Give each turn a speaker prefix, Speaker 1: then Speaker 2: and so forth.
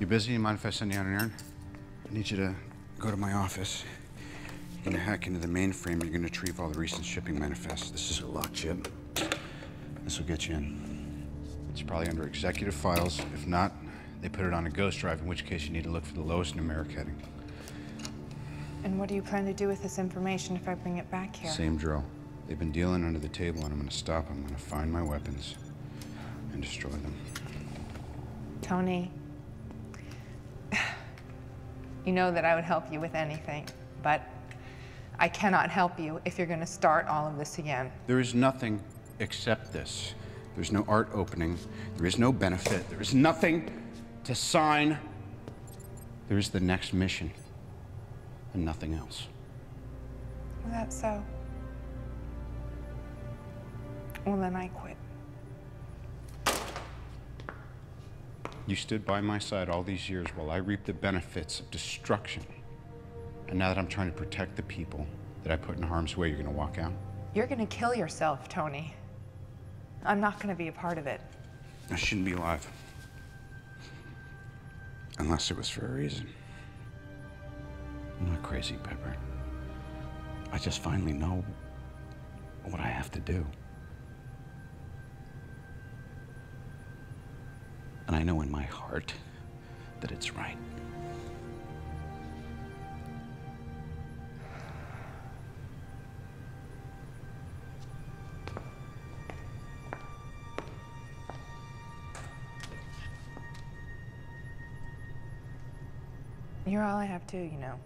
Speaker 1: You busy? You mind if I send you on an errand? I need you to go to my office. You're gonna hack into the mainframe. You're gonna retrieve all the recent shipping manifests. This is a lock chip. This will get you in. It's probably under executive files. If not, they put it on a ghost drive, in which case you need to look for the lowest numeric heading.
Speaker 2: And what do you plan to do with this information if I bring it back here?
Speaker 1: Same drill. They've been dealing under the table, and I'm gonna stop them. I'm gonna find my weapons and destroy them.
Speaker 2: Tony, you know that I would help you with anything, but I cannot help you if you're going to start all of this again.
Speaker 1: There is nothing except this. There's no art opening. There is no benefit. There is nothing to sign. There is the next mission and nothing else.
Speaker 2: Is that so? Well, then I quit.
Speaker 1: You stood by my side all these years while I reaped the benefits of destruction. And now that I'm trying to protect the people that I put in harm's way, you're gonna walk out?
Speaker 2: You're going to kill yourself, Tony. I'm not going to be a part of it.
Speaker 1: I shouldn't be alive. Unless it was for a reason. I'm not crazy, Pepper. I just finally know what I have to do. I know in my heart that it's right.
Speaker 2: You're all I have too, you know.